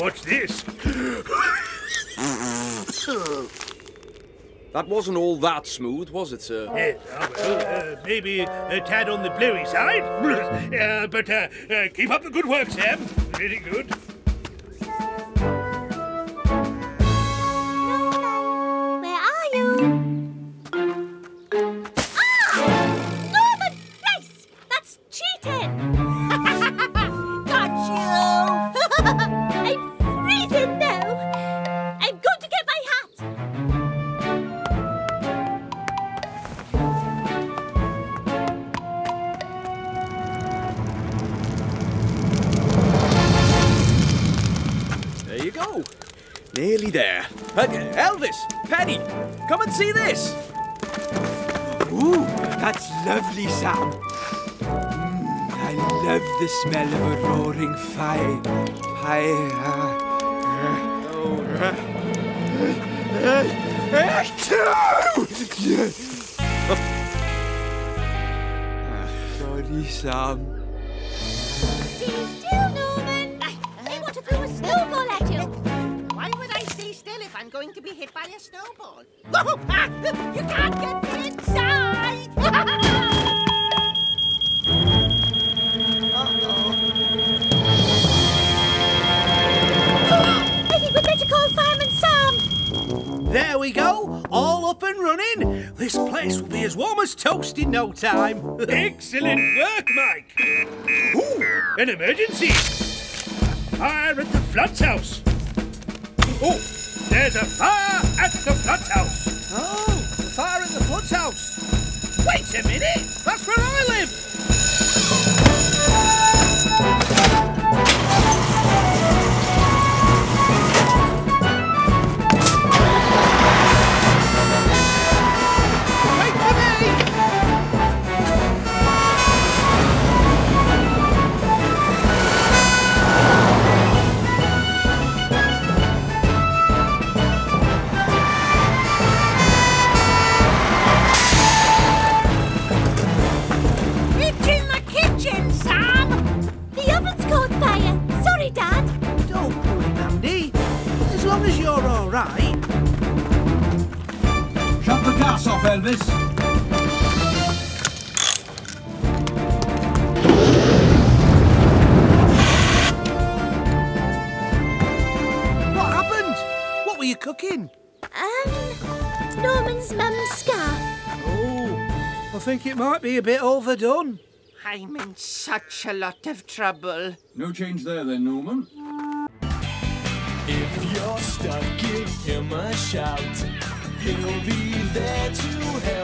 Watch this. That wasn't all that smooth, was it, sir? Yes, ah, well, uh, maybe a tad on the bluey side. uh, but uh, uh, keep up the good work, Sam. Very good. Where are you? Ah! Norman! Race! That's cheating! Nearly there. Uh, Elvis, Penny, come and see this. Ooh, that's lovely, Sam. Mm, I love the smell of a roaring fire. Fire. Sorry, Sam. Stay still, Norman! I want to throw a snowball going to be hit by a snowball? you can't get me inside! I think we'd better call Fireman Sam! There we go, all up and running. This place will be as warm as toast in no time. Excellent work, Mike. Ooh, an emergency. Fire at the Floods house. Oh, there's a fire at the Floods house. Oh, fire in the Floods house. Wait a minute, that's where I live. Elvis. What happened? What were you cooking? Um, Norman's mum's scarf. Oh, I think it might be a bit overdone. I'm in such a lot of trouble. No change there then, Norman. If you're stuck, give him a shout. He'll be there to help